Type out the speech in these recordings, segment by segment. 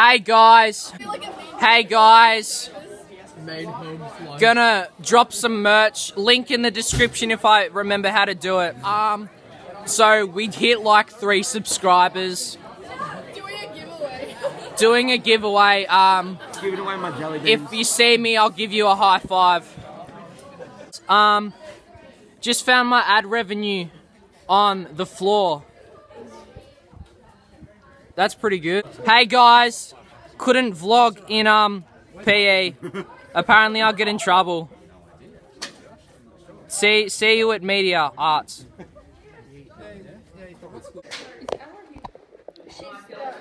Hey guys. Hey guys. Main home flight. Gonna drop some merch. Link in the description if I remember how to do it. Um, so we hit like three subscribers. Doing a giveaway. Doing a giveaway. Um, Giving away my jelly beans. if you see me, I'll give you a high five. Um, just found my ad revenue on the floor. That's pretty good. Hey guys, couldn't vlog in um PE. Apparently, I'll get in trouble. See, see you at Media Arts.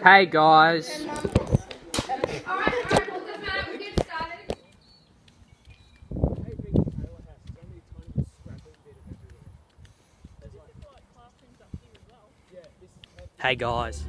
Hey guys. Hey guys.